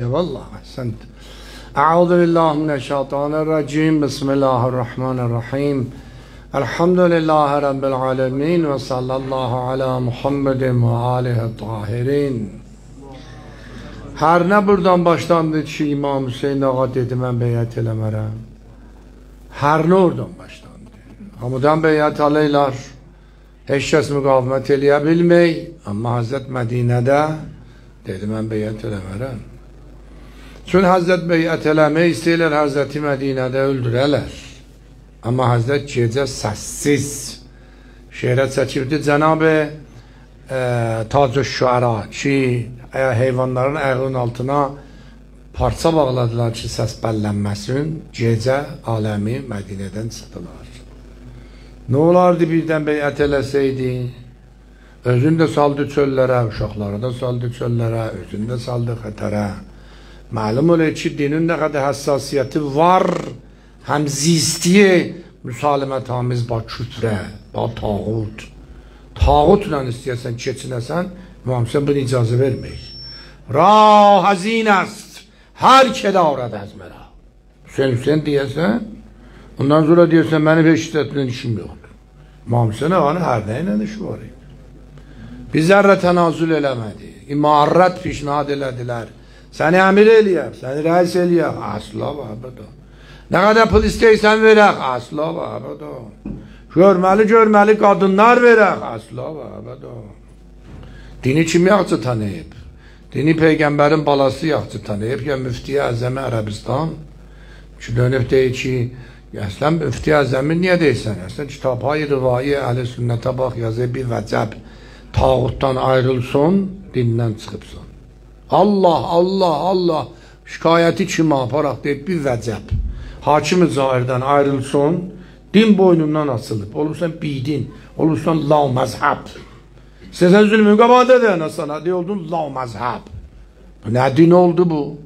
Eyvallah ahsent. Euzu billahi mineşşeytanirracim. Bismillahirrahmanirrahim. Elhamdülillahi rabbil alamin ve sallallahu ala Muhammedin ve alihi tahirin. Her ne buradan başlandı ki İmam Hüseyin ağa dedi mən beyət eləmərəm. Hər nə oradan başlandı. Hamudan beyət alırlar. Heç kəs müqavimət eləyə bilmək. Amma Hazret Mədinədə dedi mən beyət eləmərəm. Çünkü Hazret beyat eləmək istəyirlər Hazreti Mədinədə öldürələr. Amma Hazret gecə səssiz şehrə çəkibdi. Cənab-ı e, Tac-ı Şüara ki heyvanların ayağının altına parça bağladılar ki səs bəllənməsin. Gecə aləmi Mədinədən çıxdılar. Nə olardı birdən beyət eləsəydi? Özünü də saldı çöllərə, uşaqları da saldı çöllərə, özünü də saldı xətərə. Məlum olur ki, dinin nə qədər həssasiyyəti var, həmzistiyə müsalimətamiz bax küfrə, bax tağut. Tağutla istəyəsən, keçinəsən, İmam Hüseyin bunu icazə verməyir. Ra həzin əst, hər kədə orad əzmərə. Hüseyin Hüseyin deyəsən, ondan sonra deyəsən, mənim heç işlətinin işim yoxdur. İmam Hüseyin əvanı hər nəyinə işi var idi. Bir zərrə tənazül eləmədi, imarət pişnad elədilər. Seni emir eləyək, seni reis eləyək. Asla və abada. Nə qədər pul istəysən verək. Asla və abada. Görməli görməli qadınlar verək. Asla və abada. Dini kim yaxşı tanıyıb? Dini Peygambərin balası yaxşı tanıyıb ya müftiyə əzəmi Ərəbistan ki, dönüb deyir ki, əslən müftiyə əzəmi niyə deyirsən? Əslən kitabhay rivayı əhl-i sünnətə bax yazır bir vəcəb tağutdan ayrılsın, dindən çıxıbsın. Allah, Allah, Allah şikayəti kimi aparaq deyib bir vəcəb. Hakimi zahirdən ayrılsın, din boynundan açılıb, olursan bidin, olursan la məzhəb. İstesen zulmün kabağında de sana diye oldun la mazhab. Ne din oldu bu?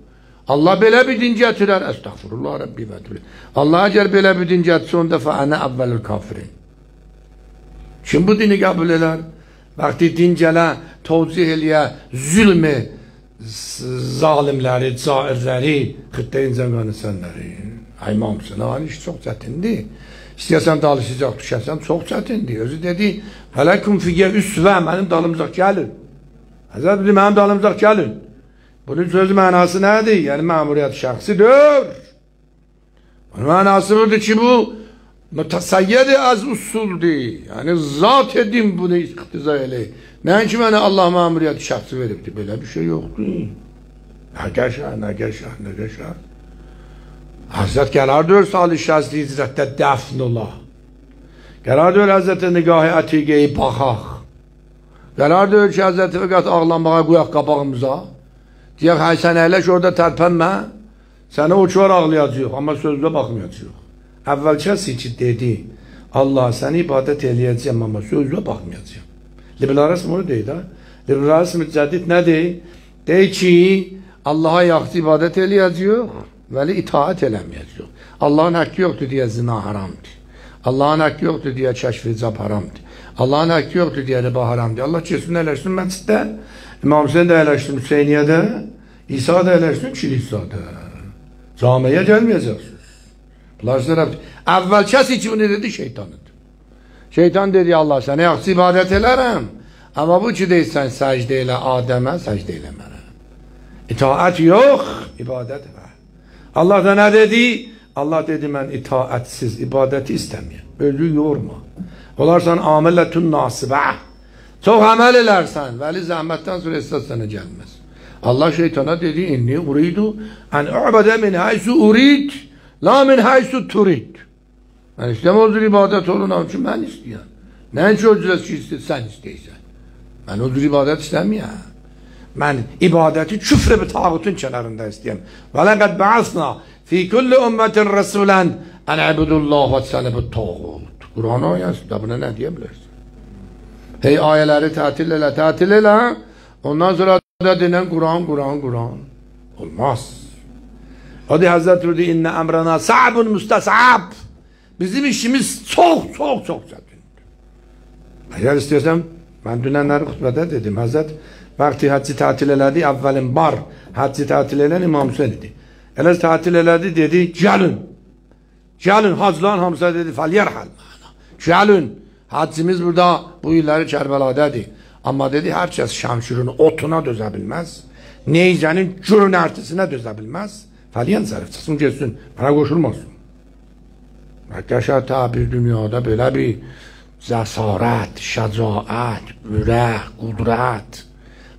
Allah böyle bir din getirer. Estağfurullah Rabbi ve Teala. Allah eğer böyle bir din getirse on defa ana evvelül kafirin. Kim bu dini kabul eder? Vakti din gele tevzih eləyə zulmü zalimləri, cairləri, xıttəyin zənqanı sənləri. Aymamsın. Hani iş çok çətindir. İstəyəsən dalışacaq düşərsən, çox çətindir. Özü dedi, Fələkum fiyyə üsvə, mənim dalımızaq gəlin. Həzrət dedi, mənim dalımızaq gəlin. Bunun sözü mənası nədir? Yəni, məmuriyyət şəxsidir. Bunun mənası budur ki, bu mütəsəyyədi az usuldur. Yəni, zat edin bunu iqtiza elə. Nəinki mənə Allah məmuriyyət şəxsi veribdir. Belə bir şey yoxdur. Nə qəşər, nə qəşər, nə qəşər. Hazret qərar dör salı şəzli hicrətdə dəfn ola. Qərar dör Həzrəti nigah-ı ətiqeyi baxaq. Qərar dör ki, Həzrəti fəqət ağlamağa qoyaq qabağımıza. Deyək, hay sən əyləş orada tərpənmə. Səni o ki var ağlayacaq, amma sözlə baxmayacaq. Əvvəlcəsi ki, dedi, Allah səni ibadət eləyəcəm, amma sözlə baxmayacaq. Liberalizm onu deyir da. Liberalizm cədid nə deyir? Deyir ki, Allaha yaxşı ibadət eləyəcək. Vəli itaat eləməyəcək. Allahın haqqı yoxdur deyə zina haramdır. Allahın haqqı yoxdur deyə kəşf icab haramdır. Allahın haqqı yoxdur deyə riba haramdır. Allah kesin əyləşsin məsciddə. İmam Hüseyin də əyləşsin Hüseyniyyədə. İsa da əyləşsin kilisada. Camiyə gəlməyəcəksiniz. Əvvəl kəsi ki bunu dedi şeytanıdır. Şeytan dedi Allah sənə yaxşı ibadət elərəm. Amma bu ki deyirsən səcdə elə Adəmə səcdə eləmərəm. İtaat yox, ibadət var. Allah da ne dedi? Allah dedi ben itaatsiz, ibadeti istemiyorum. Özü yorma. Olarsan amelletun nasibe. Çok amel edersen, veli zahmetten sonra esas sana gelmez. Allah şeytana dedi, inni uridu en u'bede min haysu urid, la min haysu turid. Ben istemiyorum ibadet olun, onun için ben istiyorum. Ne için ücret ki sen isteysen. Ben o ibadet istemiyorum. Ben ibadeti küfre bir tağutun kenarında isteyeyim. Ve lekad ba'asna fi kulli ümmetin resulen en ibudullah ve senebut tağut. Kur'an ayasında buna ne diyebilirsin? Hey ayeleri tatil ele, tatil ele. Ondan sonra da dinen Kur'an, Kur'an, Kur'an. Olmaz. Hadi Hazreti dedi inne emrana sa'bun mustas'ab. Bizim işimiz çok çok çok çetin. Eğer istiyorsan ben dünenler hutbede dedim Hazret Vaxtı həcci tətil elədi, əvvəlin bar həcci tətil elən İmam Hüseyin idi. Elə tətil elədi, dedi, gəlin. Gəlin, hacıların hamısı dedi, fəliyərhəl. Gəlin, haccimiz burada bu illəri Kərbəladadır. Amma dedi, hər kəs şamşırın otuna dözə bilməz. Neyzənin gürünərtisinə dözə bilməz. Fəliyən sərif çıxsın, geçsin, mənə qoşulmasın. Qəşə tabir dünyada belə bir cəsarət, şəcaət, ürək, qudrət,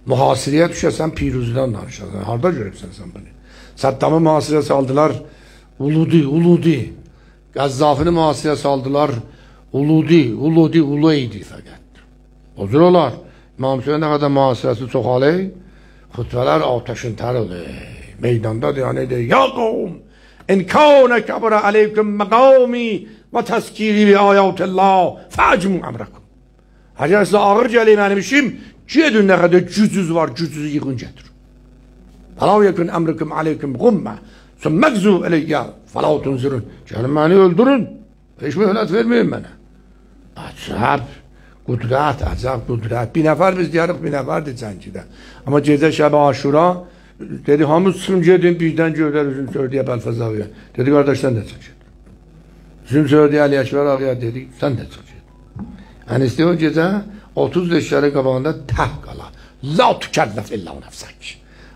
mühasirəyə düşəsən piruzdan danışasan. Harda görübsən sən bunu? Saddamı mühasirəyə saldılar, uludi, uludi. Qəzzafini mühasirəyə saldılar, uludi, uludi, ulu idi fəqət. Huzur olar. İmam Hüseyin nə qədər mühasirəsi çoxalır, xütbələr atəşin tər olur. meydanda yani de ya kavm en kâne kabra aleyküm megâmi ve tezkiri bi ayatillah fe'acmû emrakum Hacı size ağır celimemişim ki edin ne kadar cüzüz var cüzüzü yıkıncadır. Felav yekun emrikum aleyküm gümme. gumme sümmegzû eleyya felav tunzirun. Canım beni öldürün hiç mühlet vermeyin bana. Acab kudret acab kudret. Bir nefer biz diyarık bir nefer de Ama ceza şebe aşura dedi hamı çıxın gedin, birdən gövdər üzüm söylediyə Bəlfəz ağaya. Dedi, qardaş, sən də çıx ged. Üzüm söylediyə Əli Əkbər ağaya dedi, sən də çıx ged. Yəni istəyir o gecə 30 leşləri qabağında təh qala. La tükəlləf illə nəfsək.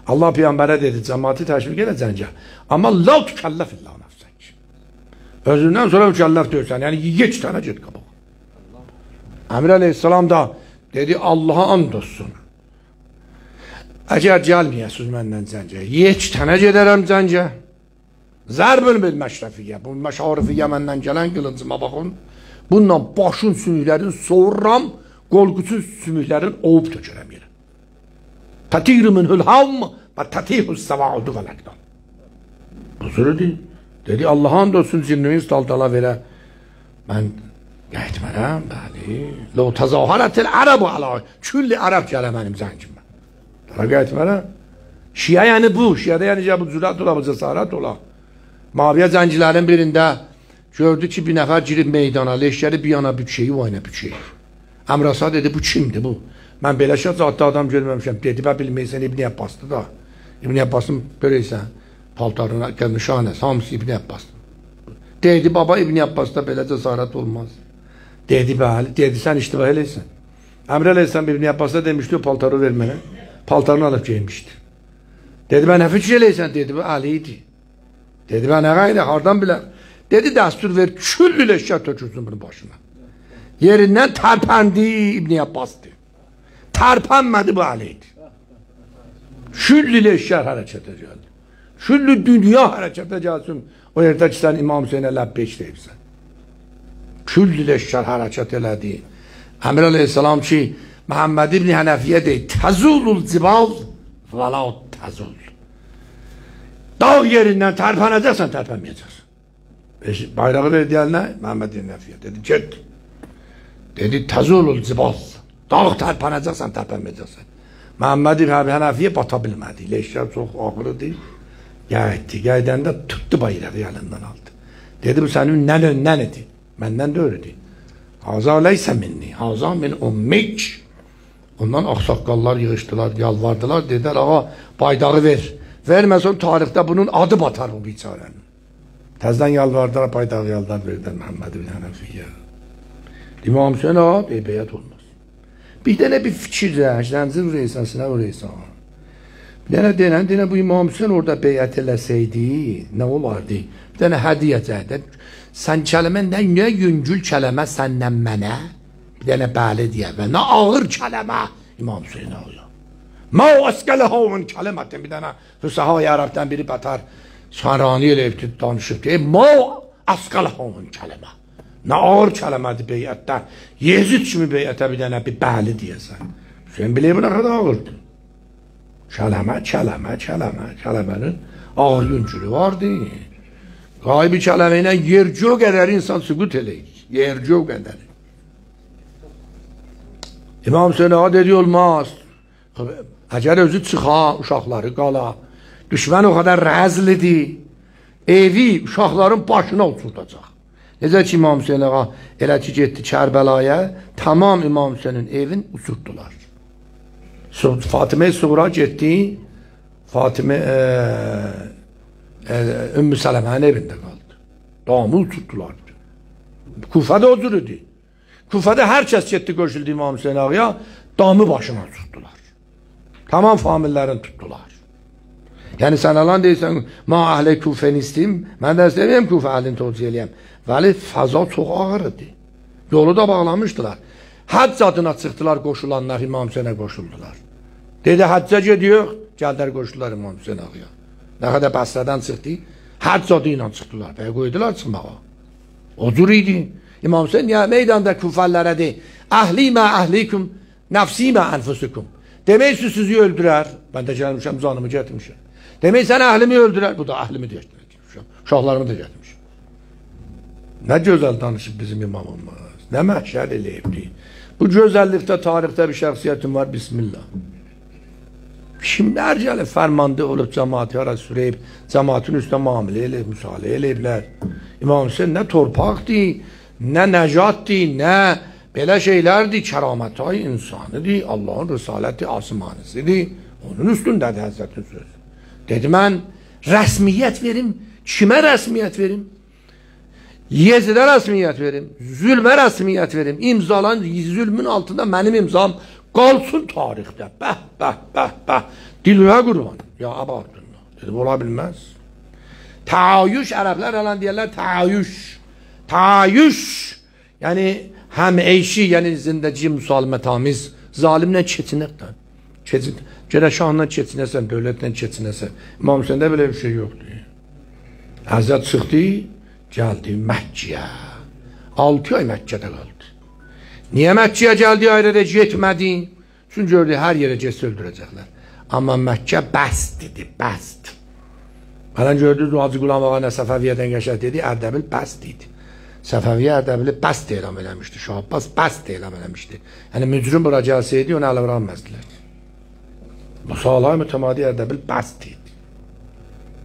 Allah Peyğəmbərə dedi, cəmaati təşviq elə cəncə. Amma la tükəlləf illə nəfsək. Özündən sonra mükəlləf deyirsən, yəni yeç dənə get qabağa. Əmir əleyhissalam da dedi, Allaha and olsun. اگر جلب یسوس مندن زنجه یک تنجه درم زنجه Zərbül bil məşrəfiyyə. Bu məşarifiyyə məndən gələn qılıncıma baxın. Bununla başın sümüklərin soğuram, qolqüsün sümüklərin ovub tökürəm yerə. Tətirümün hülham və tətihüs səvaudu qələkdən. Bu sürüdü. Dedi, Allah'a and olsun zinnimiz daldala verə. Mən getmərəm, bəli. Ləu təzahərətil ərəbu ələ. Külli ərəb gələ mənim zəncimə. Dara getmərəm. Şiə yəni bu. Şiədə yəni bu cürət ola, bu cəsarət ola. Maviyə zəncilərin birində gördü ki, bir nəfər girib meydana, leşkəri bir yana bükşeyi, o yana bükşeyi. Əmrasa dedi, bu kimdir bu? Mən belə şə zatda adam görməmişəm. Dedi, bə bilməyəsən İbn Abbasdır da. İbn Abbasın böyləysən, paltarına, nişanəsi, hamısı İbn Abbasdır. Dedi, baba İbn Abbasda belə cəsarət olmaz. Dedi, bəli, dedi, sən iştibah eləysən. Əmr eləysən İbn Abbasda demişdi, o paltarı ver mənə. Paltarını alıb geymişdi. Dedi, mən nə fikir eləysən? Dedi, bu Ali idi. Dedi, mən nə qayda, hardan biləm? Dedi, dəstur ver, küllü leşkər tökürsün bunun başına. Yerindən tərpəndi İbn Abbasdır. Tərpənmədi bu əleydi. Küllü leşkər hərəkətə gəldi. Küllü dünya hərəkətə gəlsin. O yerdə ki, sən İmam Hüseynə ləbbeş deyibsən. Küllü leşkər hərəkət elədi. Əmir Aleyhisselam ki, İbni Hənəfiyyə deyir, təzulul cibal və la təzul. Dağ yerindən tərpənəcəksən, tərpənməyəcəksən. Bayrağı verdi Məhəmməd İbni Hənəfiyyə dedi, get. Dedi, təzulul cibal. Dağ tərpənəcəksən, tərpənməyəcəksən. Məhəmməd İbn Hənəfiyə bata bilmədi. Leşkər çox ağır idi. Gəldi, gəldəndə tutdu bayrağı əlindən aldı. Dedi, bu sənin nənən nənədir. Məndən də öyrədi. Haza leysə minni, haza min ummik. Ondan axsaqqallar yığışdılar, yalvardılar, dedilər, ağa, baydağı ver. Verməsən tarixdə bunun adı batar bu biçarənin. Təzdən yalvardılar, baydağı yaldan verdilər Məhəmməd ibn Hənəfiyyə. İmam Hüseyin ağa, beyət olmaz. Bir dənə bir fikir zəncir vuraysan, sinə vuraysan. Bir dənə denən, denə bu İmam Hüseyin orada beyət eləsəydi, nə olardı? Bir dənə hədiyə cəhdə. Sən kələməndən nə yüngül kələmə səndən mənə? Dənə bəli deyə və nə ağır kələmə İmam Hüseyin ağıyor. Ma əsqələhəvün kələmətin bir dənə Hüsəhə-i Ərəbdən biri bətar Sanrani ilə danışıb ki, ma əsqələhəvün kələmə. Nə ağır kələmədir beyətdə. Yezid kimi beyətə bir dənə bir bəli deyəsən. Hüseyin bilir nə qədər ağırdır. Kələmə, kələmə, kələmə, kələmənin ağır yüngülü vardı. Qaybi kələmə ilə yergö qədər insan süqut eləyir. Yergö qədər. İmam Hüseyin ağa dedi olmaz. Əgər özü çıxa, uşaqları qala, düşmən o qədər rəzlidir, evi uşaqların başına uçurdacaq. Necə ki İmam Hüseyin ağa elə ki getdi Kərbəlaya, tamam İmam Hüseynin evin uçurtdular. Fatıma Suğra getdi. Fatıma e, e, Ümmü Sələmənin evində qaldı. Damı tutdular. Kufada odur idi. Kufada hər kəs getdi qoşuldu İmam Hüseyin ağaya, damı başına tutdular. Tamam famillərini tutdular. Yəni sən alan deyirsən, ma əhli kufenistim, mən də istəmirəm kufe əhlini tövsiyə eləyəm. Vəli fəza çox ağır idi. Yolu da bağlamışdılar. Həcc adına çıxdılar qoşulanlar İmam Hüseynə qoşuldular. Dedi həccə gediyor, gəldilər qoşuldular İmam Hüseyin ağaya. Nə qədər Bəsrədən çıxdı, həcc adı ilə çıxdılar. Bəyə qoydular çıxmağa. Odur idi. İmam Hüseyin ya meydanda kufəllərə de, əhli mə əhlikum, nəfsi mə ənfusukum. Demək ki, sizi öldürər. Mən də gəlmişəm, canımı gətirmişəm. Demək sən əhlimi öldürər. Bu da əhlimi də gətirmişəm. Uşaqlarımı da gətirmişəm. Nə gözəl danışıb bizim imamımız. Nə məhşər eləyibdi. Bu gözəllikdə, tarixdə bir şəxsiyyətim var. Bismillah. Kimlər gəlib fərmanda olub cəmaatı ara sürəyib, cəmaatın üstə müamilə eləyib, müsalə eləyiblər. İmam Hüseyin nə torpaqdır, nə nəcatdır, nə belə şeylərdir, kəramətay insanıdır, Allahın risaləti asmanisidir. Onun üstündədir Həzrətin sözü. Dedi mən rəsmiyyət verim, kimə rəsmiyyət verim? Yezidə rəsmiyyət verim, zülmə rəsmiyyət verim, imzalan zülmün altında mənim imzam qalsın tarixdə. Bəh, bəh, bəh, bəh. Dilinə qurban. Ya abadullah. Dedim, ola bilməz. Təayüş, ərəblər alan deyərlər, təayüş. Təayüş. Yəni, həm eyşi, yəni zindəci müsalmətamiz, zalimlə keçinəkdən. Keçin, Gələ şahla keçinəsən, dövlətlə keçinəsən. İmam Hüseyndə belə bir şey yoxdur. Həzrət çıxdı, gəldi Məkkəyə. 6 ay Məkkədə qaldı. Niyə Məkkəyə gəldi ayrıca getmədi? Çünki gördü hər yerə getsə öldürəcəklər. Amma Məkkə bəstdir, bəst. Mənə gördü Hacı Qulam ağa nə Səfəviyyədən qəşəng dedi, Ərdəbil bəst idi. Səfəviyyə Ərdəbili bəst elan eləmişdi. Şah Abbas bəst elan eləmişdi. Yəni mücrim bura gəlsəydi onu ələ verməzdilər. Müsalah mütemadi Erdebil bəst idi.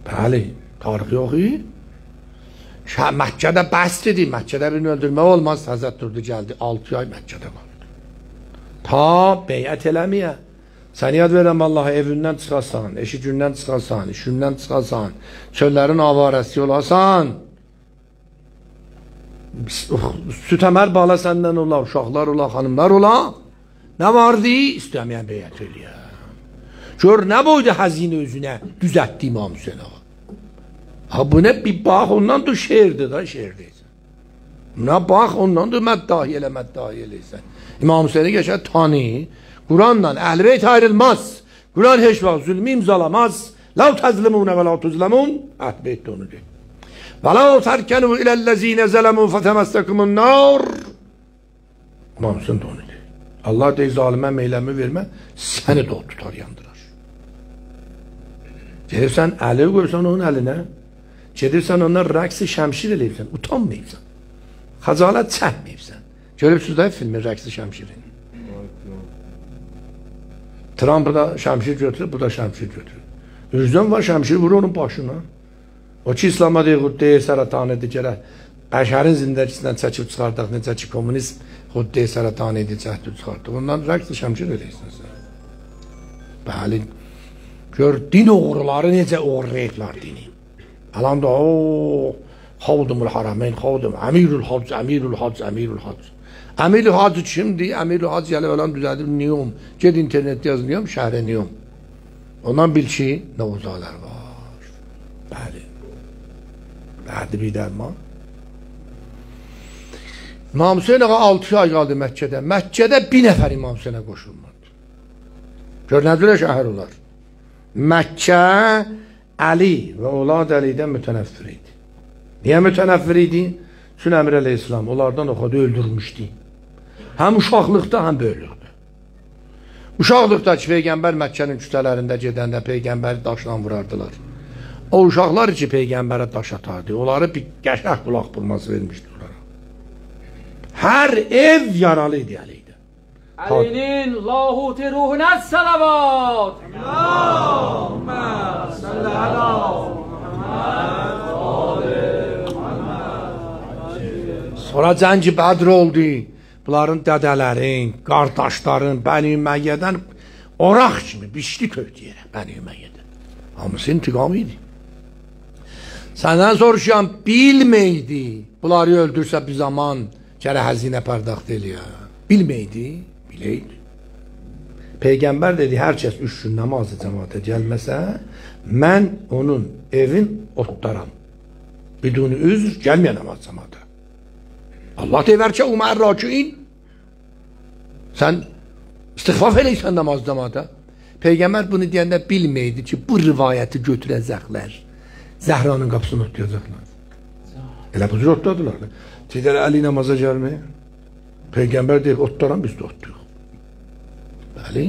Bəli, tarix yox idi. Məkkədə bəst idi. Məkkədə birini öldürmək olmaz. Həzrət durdu gəldi. 6 ay Məkkədə qaldı. Ta beyət eləməyə. Sən yad verəm Allaha evindən çıxasan, eşikindən çıxasan, işindən çıxasan, çöllərin avarəsi olasan, sütəmər bala səndən ola, uşaqlar ola, xanımlar ola, nə vardı? İstəməyən beyət eləyə. Gör nə boyda həzin özünə düzəltdi İmam Hüseyin ağa. Ha bu nə bir bax ondan da şeirdir da şeirdir. Buna bax ondan da məddahi elə məddahi eləysən. İmam Hüseyin'i geçer tani. Kur'an'dan ehl beyt ayrılmaz. Kur'an hiç vaxt zulmü imzalamaz. La tezlimune ve la tuzlemun. Ehl beyt onu diyor. La terkenu ilellezine zelemu fetemessekumun nar. İmam Hüseyin de onu diyor. Allah dey zalime meylemi verme. Seni de o tutar yandırar. Gelirsən əli qoysan onun əlinə, gedirsən ondan rəqsi şəmşir eləyirsən, utanmayıbsan. Xəcalət çəkməyibsən. Görübsüz də filmi rəqsi şəmşirin. Trump da şəmşir götürür, bu da şəmşir götürür. Üzdən var şəmşir vurur onun başına. O ki İslama deyir, deyir sərətanıdır gərək. Bəşərin zindəkisindən çəkib çıxardaq, necə ki komünizm xud deyir sərətanı idi, cəhd çıxardıq. Ondan rəqs şəmşir eləyirsən sən. Bəli, Gör din oğruları necə oğurlayıblar dini. Alan da o Xavdumul Harameyn, Xavdum, Əmirül Hac, Əmirül Hac, Əmirül Hac. Əmirül Hac kimdir? Əmirül Hac yəni olan düzəldir Niyom. Ged internetdə yaz Niyom, şəhərə Niyom. Ondan bil ki, nə uzaqlar var. Bəli. Bəli bir dərman. İmam Hüseyin ağa 6 ay qaldı Məkkədə. Məkkədə bir nəfər İmam Hüseynə qoşulmadı. Gör nə cürə şəhər olar. Məkkə Əli və Olad Əlidən mütənəffir idi. Niyə mütənəffir idi? Çünki Əmir Əleyhisselam onlardan oxudu öldürmüşdü. Həm uşaqlıqda, həm böyüklükdə. Uşaqlıqda ki, Peyğəmbər Məkkənin kütələrində gedəndə Peyğəmbəri daşla vurardılar. O uşaqlar ki, Peyğəmbərə daş atardı. Onları bir qəşəh qulaq vurması vermişdi onlara. Hər ev yaralı idi Əliydi. Əlinin lahuti ruhunə sələvat. Allahümə səllə ələ Sonra cəngi Bədr oldu. Bunların dədələrin, qardaşların, Bəni Üməyyədən oraq kimi biçdi köydü yerə Bəni Üməyyədən. Hamısı intiqamı idi. Səndən soruşuram, bilməydi. Bunları öldürsə bir zaman gərə həzinə pərdəxt eləyə. Bilməydi, biləydi. Peyğəmbər dedi, hər kəs üç gün namazı cəmaata gəlməsə, mən onun evin otdaram. Biduni üzr gəlməyə namaz cəmaata. Allah deyər ki, Umar rakiin. Sən istighfaf eləysən namaz cəmaata. Peyğəmbər bunu deyəndə bilməydi ki, bu rivayəti götürəcəklər. Zəhranın qapısını otlayacaqlar. Elə bu cür otladılar. Dedilər Əli namaza gəlməyə. Peyğəmbər deyir, otlaram biz də otlayıq. Bəli.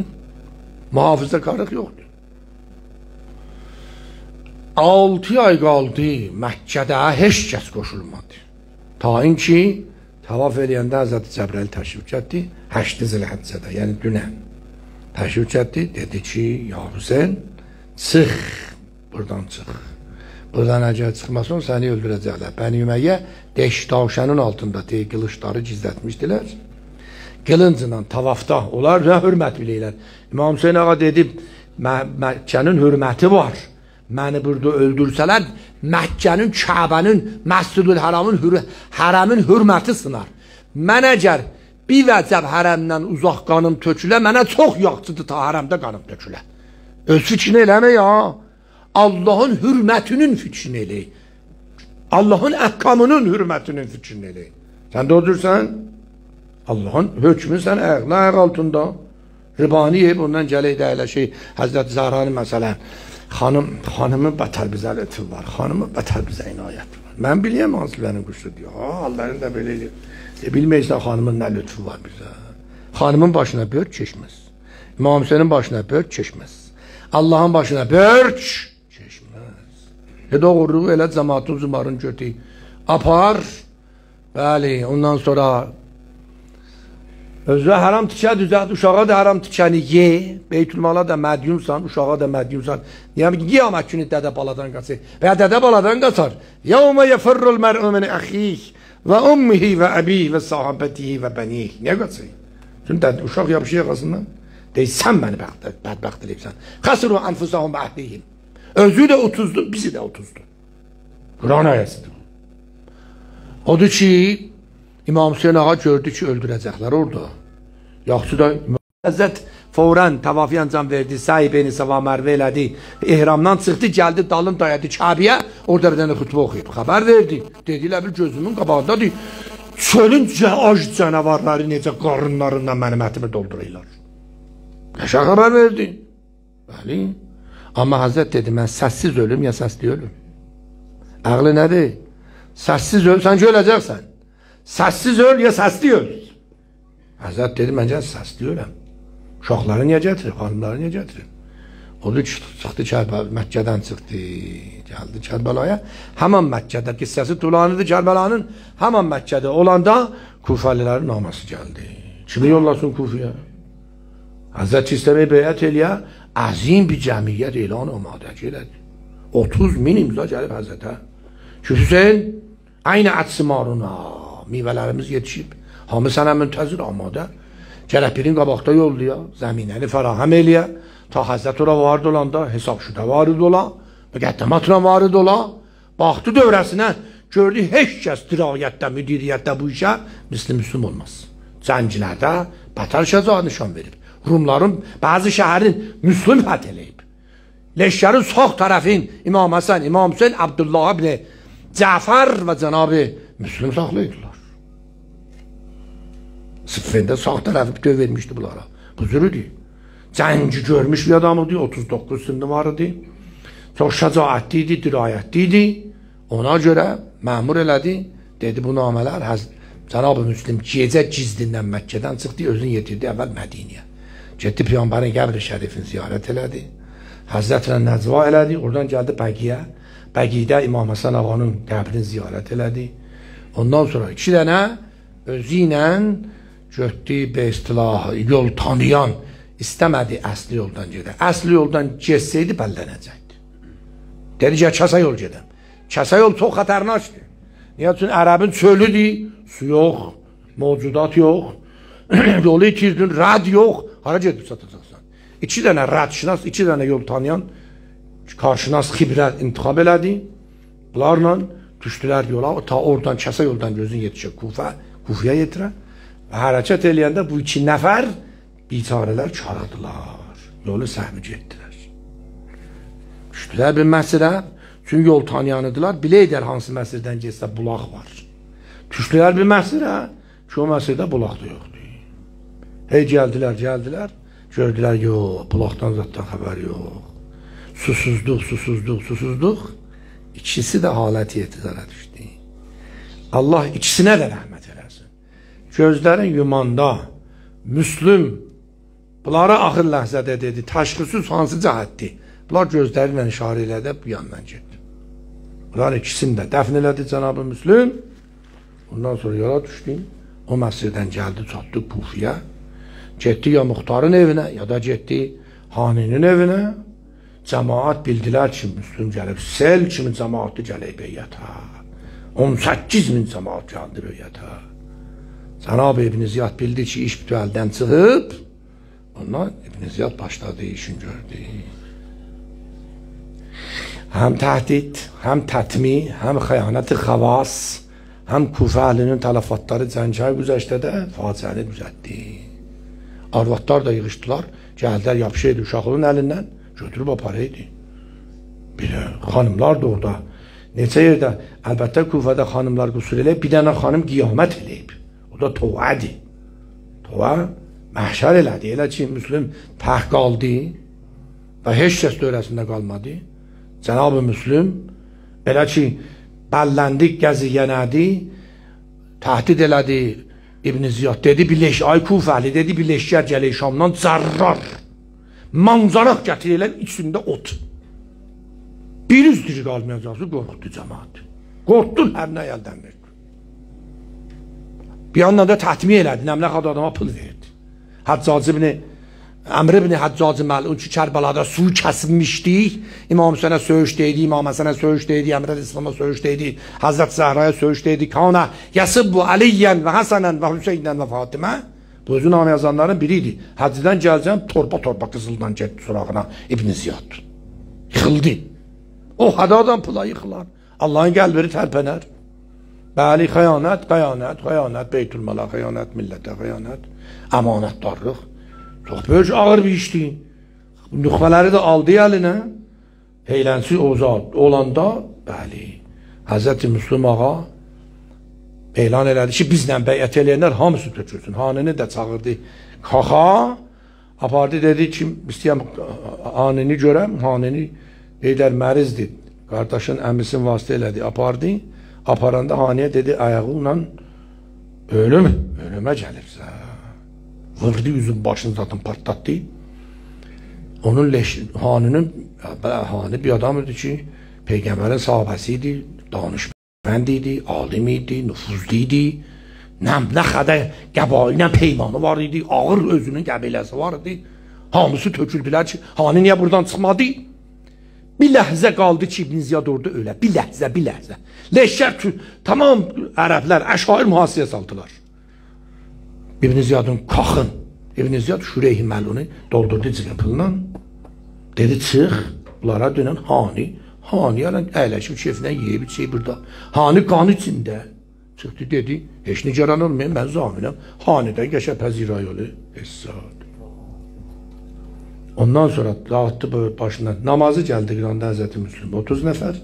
Muhafizəkarlıq yoxdur. 6 ay qaldı Məkkədə heç kəs qoşulmadı. Ta inki tavaf eləyəndə Həzrət Cəbrəil təşrif getdi 8 Zilhəccədə, yəni dünən. Təşrif getdi, dedi ki, ya Hüseyn, çıx, buradan çıx. Buradan əgər çıxmasan səni öldürəcəklər. Bəni Üməyyə deş davşanın altında deyə qılıçları gizlətmişdilər qılıncla tavafda onlar nə hörmət bilirlər. İmam Hüseyn ağa dedi, Məkkənin hörməti var. Məni burada öldürsələr, Məkkənin, Kəbənin, Məscidül Haramın, hür hərəmin hörməti sınar. Mən əgər bir vəcəb hərəmdən uzaq qanım tökülə, mənə çox yaxçıdır ta hərəmdə qanım tökülə. Öz fikrini eləmə ya. Allahın hürmətinin fikrini elə. Allahın əhkamının hürmətinin fikrini elə. Sən də otursan, Allahın hökmü sən ayaqla ayaq altında. Ribani yeyib ondan gələk də elə şey Həzrət Zahranı məsələn xanım xanımı bətər bizə lütf var. Xanımı bətər bizə inayət var. Mən bilirəm hansı quşu deyir. Ha, Allahın da belə eləyir. E, bilməyirsən xanımın nə lütfü var bizə. Xanımın başına börk çeşməz. İmam Hüseynin başına börk çeşməz. Allahın başına börk çeşməz. E doğru elə cəmaatın zumarın götü apar. Bəli, ondan sonra Özünə haram tikə düzəlt, uşağa da haram tikəni ye, beytülmala da mədyumsan, uşağa da mədyumsan. Yəni qiyamət günü dədə baladan qaçır. Və ya dədə baladan qaçar. Yevmə yefirrul mər'u min əxih və ummihi və əbihi və sahabətihi və bənih. Niyə qaçır? Çünki dədə uşaq yapışır yaxasından. Deyir, sən məni bədbəxt edibsən. Xəsiru anfusahum əhdihim. Özü də 30-dur, bizi də 30-dur. Quran ayəsidir. Odur ki, İmam Hüseyin ağa gördü ki, öldürəcəklər orada. Yaxşı da Həzrət fौरən təvafi ancam verdi, sahibeni səva mərvə elədi, ehramdan çıxdı, gəldi, dalın dayadı Kəbiyə, orada bir dənə xütbə oxuyub, xəbər verdi. Dedilər bir gözümün qabağındadır, çölün ac canavarları necə qarınlarından mənim ətimi doldururlar. Qəşə xəbər verdi. Bəli. Amma Həzrət dedi, mən səssiz ölüm, ya səsli ölüm. Əqli nədir? Səssiz öl, sən ki öləcəksən. Səssiz öl ya səsli öl. Həzrət dedi, məncə səsli öləm. Uşaqları niyə gətirir, xanımları niyə gətirir? Odur ki, çıxdı Kərbəla, Məkkədən çıxdı, gəldi Kərbəlaya. Həman Məkkədə, qissəsi tulanıdır Kərbəlanın. Həman Məkkədə olanda Kufəlilərin naması gəldi. Kimi yollasın Kufiyə? Həzrət istəməyə beyət eləyə, əzim bir cəmiyyət elan amadəki elədi. 30 min imza gəlib Həzrətə. Ki, Hüseyin, aynə ətsimaruna, meyvələrimiz yetişib. Hamı sənə müntəzir amadə. Gərək birin qabaqda yolluya, zəminəni fərahəm eləyə. Ta Həzrət ora varid olanda hesab şüdə varid ola, müqəddəmatına varid ola. Baxdı dövrəsinə, gördü heç kəs dirayətdə, müdiriyyətdə bu işə misli müslüm olmaz. Cənglərdə bətər şəza nişan verib. Rumların bəzi şəhərin müslüm fəth eləyib. Leşkərin sağ tərəfin İmam Həsən, İmam Hüseyin, Abdullah ibn Cəfər və cənabı müslüm saxlayırlar. Sıffində sağ tərəfi bütöv vermişdi bunlara. Bu zürüdür. Cəngi görmüş bir adam idi, 39 sındı var idi. Çox şəcaətli idi, dirayətli idi. Ona görə məmur elədi. Dedi bu namələr Cənab-ı Müslim gecə gizlindən Məkkədən çıxdı, özünü yetirdi əvvəl Mədiniyə. Getdi Peyğəmbərin qəbri şərifini ziyarət elədi. Həzrətlə Nəcva elədi, oradan gəldi Bəqiyə. Bəqidə İmam Həsən ağanın qəbrini ziyarət elədi. Ondan sonra iki dənə özü ilə götdü be istilah yol tanıyan istəmədi əsli yoldan gedə. Əsli yoldan getsəydi bəllənəcəkdi. Dedi ki, kəsə yol gedəm. Kəsə yol çox xətərnaşdır. Niyə üçün ərəbin çölüdür, su yox, mövcudat yox, yolu itirdin, rad yox, hara gedib satacaqsan? İki dənə rədşinas, iki dənə yol tanıyan qarşınas xibrə intiqab elədi. Bunlarla düşdülər yola, ta oradan kəsə yoldan gözün yetişə Kufə, Kufiyə yetirə. Hərəkət eləyəndə bu iki nəfər biçarələr çaradılar. Yolu səhmi getdilər. Düşdülər bir məsirə, çünki yol tanıyanıdılar, biləylər hansı məsirdən getsə bulaq var. Düşdülər bir məsirə, ki o məsirdə bulaq da yoxdur. Hey gəldilər, gəldilər, gördülər, yox, bulaqdan zatdan xəbər yox. Susuzluq, susuzluq, susuzluq. İkisi də halət yetizara düşdü. Allah ikisinə də rəhmət eləsin. Gözlərin yumanda, Müslüm bunlara axır ləhzədə dedi, təşxisi hansı cəhətdir? Bunlar gözləri ilə işarə elədi, bu yandan getdi. Bunlar ikisini də dəfn elədi Cənab-ı Müslüm. Ondan sonra yola düşdü. O məsciddən gəldi, çatdı Kufiyə. Getdi ya muxtarın evinə, ya da getdi haninin evinə. Cəmaat bildilər ki, Müslüm gəlib. Sel kimi cəmaatı gələk beyyətə. 18 min cəmaat gəldi beyyətə. Cənab İbn Ziyad bildi ki, iş bütün əldən çıxıb. Ondan İbn Ziyad başladı, işin gördü. Həm təhdid, həm tətmi, həm xəyanət xavas, həm Kufə əhlinin tələfatları Cəncəyə güzəştədə faciəni düzəltdi. Arvadlar da yığışdılar, gəldilər yapışıydı uşaqlığın əlindən, götürüb aparaydı. Bir də xanımlar da orada. Neçə yerdə, əlbəttə Kufədə xanımlar qüsul eləyib, bir dənə xanım qiyamət eləyib. O da tovədir. Tovə məhşər elədi. Elə ki, Müslüm təh qaldı və heç kəs dövrəsində qalmadı. Cənab-ı Müslüm elə ki, bəlləndik gəziyə nədi, təhdid elədi İbn Ziyad, dedi bileş, ay Kufəli, dedi bileşkər gəlir Şamdan zərrar, manzaraq gətirirlər içində ot. Bir üzdürü qalmayacaqsı, qorxdu cəmaat. Qorxdu, hər nə əldən verdi. Bir yandan da tətmiyə elədi, nəmlə xad adama pul verdi. Həccacı ibn Əmr ibn Həccac Məlun ki, Kərbəlada suyu kəsilmişdik. İmam Hüseynə söyüş deydi, İmam Həsənə söyüş deydi, Əmr İslam'a söyüş deydi, Hazret Zəhraya söyüş deydi. Kana yasibbu Aliyyən və Həsənən və Hüseynən və Fatimə. Bu özü namı yazanların biriydi. Həccidən gələcəm, torba-torba qızıldan getdi sorağına İbn Ziyad. Yıxıldı. O hadadan pula yıxılar. Allahın qəlbiri tərpənər. Bəli, xəyanət, xəyanət, xəyanət, beytülməla, xəyanət, millətə, xəyanət, əmanətdarlıq. Çox böyük ağır bir işdir. Nüxbələri də aldı əlinə. Heylənsi ozad olanda, bəli, Həzrəti Müslüm ağa elan elədi ki, bizlə bəyət eləyənlər hamısı tökülsün. Hanini də çağırdı. Kaxa apardı dedi ki, istəyəm hanini görəm. Hanini deyilər mərizdir. Qardaşın əmisin vasitə elədi. Apardı. Aparanda haniyə dedi ayağı ilə ölüm, ölümə gəlibsə. Vurdu yüzün başını zaten patlattı. Onun leş, hanının hani bir adam idi ki peygamberin sahabesiydi, danışmend idi, alim idi, nüfuzlu idi. Nəm, nə qədər qəbai ilə peymanı var idi, ağır özünün qəbiləsi var idi. Hamısı töküldülər ki, hani niyə buradan çıxmadı? Bir ləhzə qaldı ki, İbn Ziyad orada ölə. Bir ləhzə, bir ləhzə. Leşkər, tamam ərəblər, əşair mühasirəyə saldılar. İbn Ziyadın kaxın. İbn Ziyad Şüreyh Məluni doldurdu cibə pulla. Dedi çıx, bunlara dönən hani. Hani yaran əyləşib şefinə yeyib içey burada. Hani qan içində. Çıxdı dedi, heç nigaran olmayın, mən zaminəm. Hanidən qəşə pəzira yolu. Esad. Ondan sonra dağıtdı başına. Namazı gəldi qıranda Həzrəti Müslüm. 30 nəfər.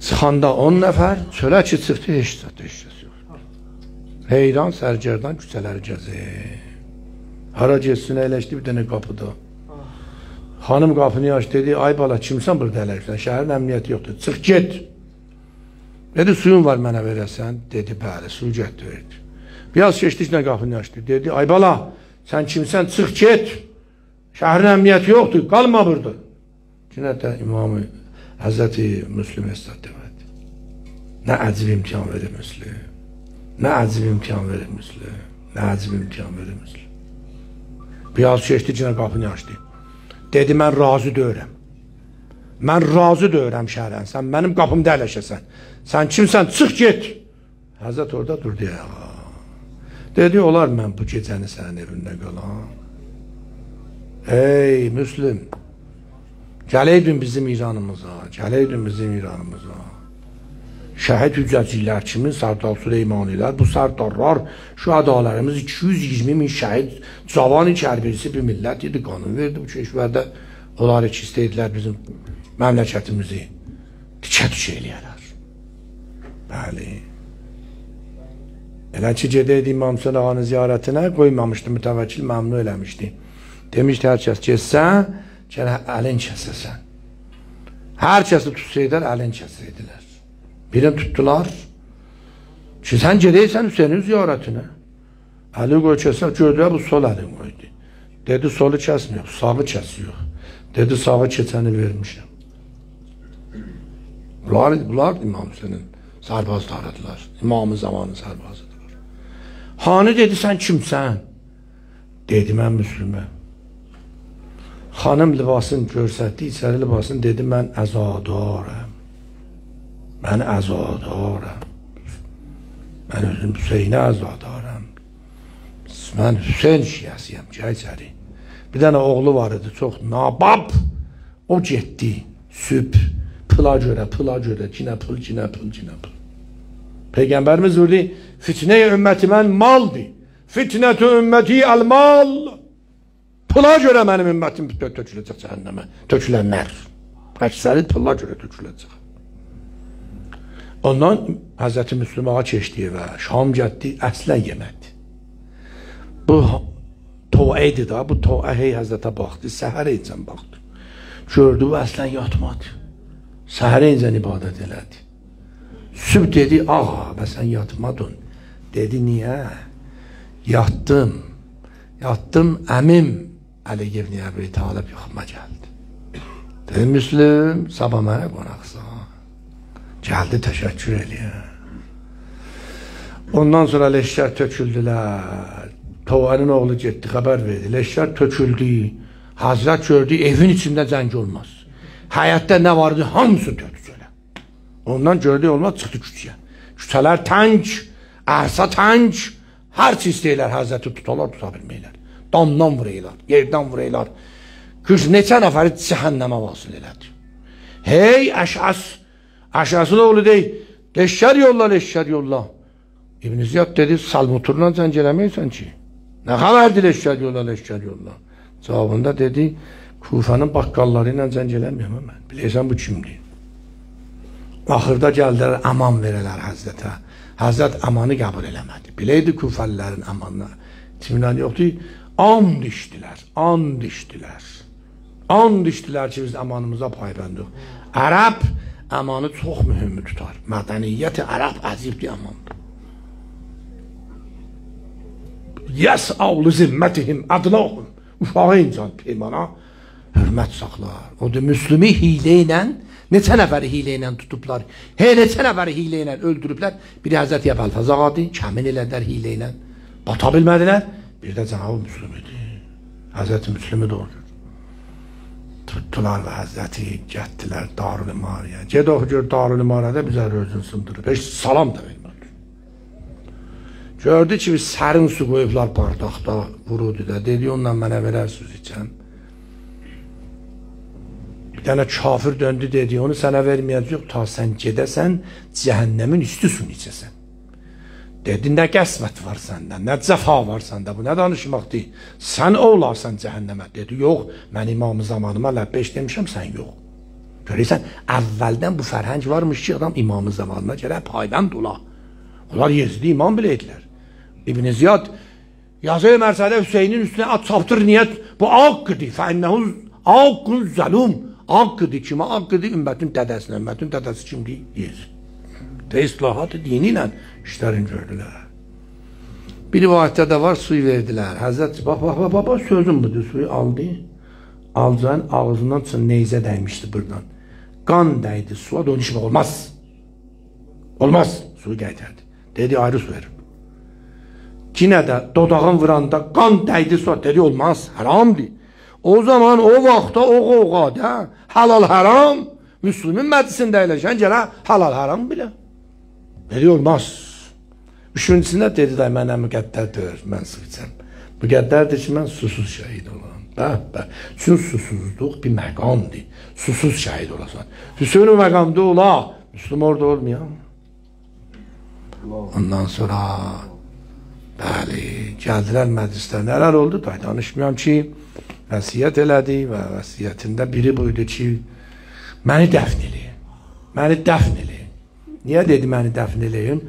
Çıxanda 10 nəfər. Çölə ki, çıxdı, heç zat, heç zat. Heyran sərgərdan küçələri gəzir. Hara getsin əyləşdi bir dənə qapıda. Xanım qapını aç dedi, ay bala kimsən burada əyləşsən? Şəhərin əmniyyəti yoxdur. Çıx get. Dedi, suyun var mənə verəsən? Dedi, bəli, suyu getdi verdi. Biraz keçdiklə qapını açdı. Dedi, ay bala, sən kimsən? Çıx get. Şəhərin əmniyyəti yoxdur, qalma burada. Yenə də imamı Həzrəti Müslüm Əsad demədi. Nə əcib imtihan verir Müslüm. Nə əcib imkan Müslüm. Nə əcib imkan verir Müslüm. Biraz keçdi cinə qapını açdı. Dedi, mən razı deyirəm. Mən razı deyirəm şəhərən. Sən mənim qapımda ələşəsən. Sən kimsən? Çıx get. Həzrət orada durdu ya. Dedi, olar mən bu gecəni sənin evində qalam. Ey Müslüm. Gələydin bizim İranımıza, gələydin bizim İranımıza. Şəhid hüccəcilər kimi Sardar Süleymanilər, bu sardarlar, şühədalarımız 220 min şəhid, cavan kərbirisi bir millət idi, qanun verdi bu keşvərdə. Onlar ki, istəyirdilər bizim məmləkətimizi tikə-tikə eləyərlər. Bəli. Elə ki, gedəydi İmam Hüseyin ağanın ziyarətinə, qoymamışdı, mütəvəkkil məmnu eləmişdi. Demişdi, hər kəs getsən, gərək əlin kəsəsən. Hər kəsi tutsaydılar, əlin kəsəydilər. Birini tutdular ki, sən gedəysən Hüseynin ziyarətinə. Əli qoy kəsə, gördülər, bu sol əlin qoydu. Dedi, solu kəsmiyor, sağı kəsiyor. Dedi, sağı keçəni vermişəm. Bunlar, bunlar İmam Hüseynin sərbazlarıdırlar. İmamı zamanı sərbazıdırlar. Hanı dedi, sən kimsən? Dedi, mən müslüməm. Xanım libasını göstərdi, içəri libasını dedi, mən əzadarım. Mən əzadarım. Mən özüm Hüseynə əzadarım. Mən Hüseyn şiyasıyam, gəl içəri. Bir dənə oğlu var idi, çox nabab. O getdi, süb, pıla görə, pıla görə, cinə pul, cinə pul, cinə pul. Peyğəmbərimiz buyurdu, fitnə-i ümməti mən maldır. Fitnətü ümməti əl-mal. Pula görə mənim ümmətim töküləcək cəhənnəmə, tökülənlər. Əksəri pula görə töküləcək. Ondan Həzrəti Müslümağa keçdi və Şam getdi, əslən yemədi. Bu toa idi da, bu hey Həzrətə baxdı, səhər incən baxdı. Gördü, bu əslən yatmadı. Səhər incən ibadət elədi. Süb dedi, ağa, və sən yatmadın. Dedi, niyə? Yatdım. Yatdım, əmim Əli ibn Əbi Talib yuxuma gəldi. Dedi, Müslüm, sabah mənə qonaqsan. Gəldi, təşəkkür eləyən. Ondan sonra leşkər töküldülər. Tovənin oğlu getdi, xəbər verdi. Leşkər töküldü. Hazret gördü, evin içində zəng olmaz. Həyətdə nə vardı, hamısı tökdü gölə. Ondan gördü, olmaz, çıxdı küçəyə. Küçələr tənk, ərsa tənk, hər çiz istəyirlər, Həzrəti tutalar, tuta bilməklər damdan vuraylar, yerdən vuraylar. Qız neçə nəfəri cəhənnəmə vasil elədi. Hey əşəs, əşəsin oğlu dey, leşkər yolla, leşkər yolla. İbn Ziyad dedi, salmuturla zəng eləməyəsən ki. Nə xəbərdir leşkər yolla, leşkər yolla. Cavabında dedi, Kufənin baqqalları ilə zəng eləməyəm mən. Bilirsən bu kimdir? Axırda gəldilər, aman verələr Həzrətə. Həzrət amanı qəbul eləmədi. Biləydi Kufəlilərin amanına. İtminən yoxdur. And içdilər, and içdilər. And içdilər ki, biz əmanımıza paybəndıq. Ərəb əmanı çox mühümü tutar. Mədəniyyəti ərəb əzibdir əmandır. Yəs avlı zimmətihim ədnahum. Uşağı insan peymana hörmət saxlar. O da müslümi hilə ilə neçə nəfəri hilə ilə tutublar. He, neçə nəfəri hilə ilə öldürüblər. Biri Həzrət Yəbəlfəz ağadı, kəmin elədilər hilə ilə. Bata bilmədilər. Bir də cənab Müslüm idi. Həzrəti Müslümü doğru. Tutdular və Həzrəti getdilər Darül İmarəyə. Ged oxu gör Darül İmarədə bizə özünü sındırıb. Heç salam da vermədi. Gördü ki, sərin su qoyublar bardaqda, vurudu da. Dedi, onunla mənə verərsiniz içəm. Bir dənə kafir döndü dedi, onu sənə verməyəcək, ta sən gedəsən, cəhənnəmin üstü sunu içəsən. Dedi, nə qəsvət var səndə, nə cəfa var səndə, bu nə danışmaqdır? Sən olarsan cəhənnəmə. Dedi, yox, mən imamı zamanıma ləbbeş demişəm, sən yox. Görürsən, əvvəldən bu fərhəng varmış ki, adam imamı zamanına gərək paybənd ola. Onlar yezdi imam belə edilər. İbn Ziyad yazı mərsədə Hüseynin üstünə at çaptır niyyət, bu haqqıdır, fənnəhu haqqun zəlum, haqqıdır, kimə haqqıdır? Ümmətin dədəsinə, ümmətin dədəsi kimdir? Yezid və islahatı dini ilə işlərini gördülər. Bir rivayətdə də var, suyu verdilər. Həzrət, bax, bax, bax, bax, sözüm budur, suyu aldı. Alcan ağzından çıxın neyzə dəymişdi buradan. Qan dəydi, suya dönüşmək olmaz. Olmaz, suyu qaytardı. Dedi, ayrı su verin. Yine də dodağın vuranda qan dəydi suya, dedi, olmaz, haramdır. O zaman o vaxtda o qoğada halal haram, Müslümin məclisində əyləşən gələ halal haram bilə. Dedi, olmaz. Üçüncüsünə dedi, day mənə müqəddərdir, mən su içəm. Müqəddərdir ki, mən susuz şəhid olam. Bəh, bəh. Çünki susuzluq bir məqamdır. Susuz şəhid olasan. Hüseyin o məqamda ola, Müslüman orada olmayan. Ondan sonra bəli, gəldilər məclisdə. Nələr oldu? Da danışmıram ki, vəsiyyət elədi və vəsiyyətində biri buydu ki, məni dəfn eləyin. Məni dəfn eləyin. Niyə dedi məni dəfn eləyin?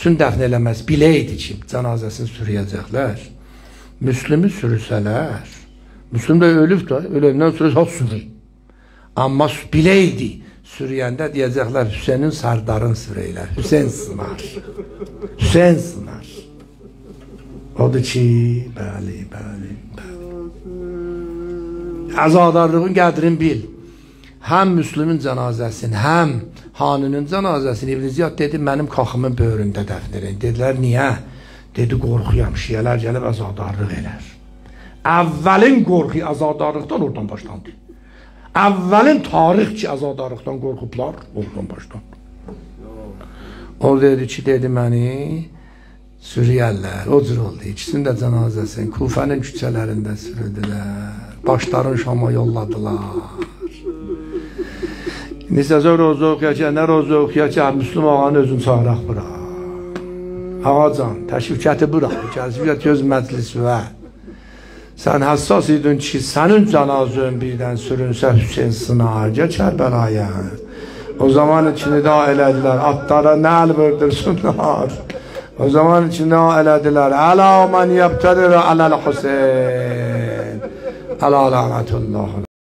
Üçün dəfn eləməz. Biləydi ki, cənazəsini sürüyəcəklər. Müslümü sürüsələr, Müslüm də ölüb də, öləndən sonra ha sürü. Amma biləydi, sürüyəndə deyəcəklər Hüseynin sardarın sürəylər. Hüseyn sınar. Hüseyn sınar. Odur ki, bəli, bəli, bəli. Əzadarlığın qədrini bil. Həm Müslümin cənazəsini, həm Hanının cənazəsini İbn Ziyad dedi, mənim kaxımın böyründə dəfn edin. Dedilər, niyə? Dedi, qorxuyam, şiyələr gəlib əzadarlıq elər. Əvvəlin qorxu əzadarlıqdan oradan başlandı. Əvvəlin tarix ki, əzadarlıqdan qorxublar, oradan başlandı. O dedi ki, dedi məni sürüyərlər, o cür oldu. İkisinin də cənazəsini Kufənin küçələrində sürüdülər. Başların Şama yolladılar. Nisəzə rozu oxuya ki, nə rozu oxuya ki, Müslüm ağanı özün çağıraq bura. Ağacan, təşrif gətir bura. Gəlsin gətir göz məclisi və sən həssas idin ki, sənin cənazön birdən sürünsə Hüseyin Sınağa Kərbəlaya. O zaman içini də elədilər, atlara nəl vurdursınlar. O zaman içini də elədilər, Əla mən yəbtədir aləl Hüseyin. Əla lənətullah.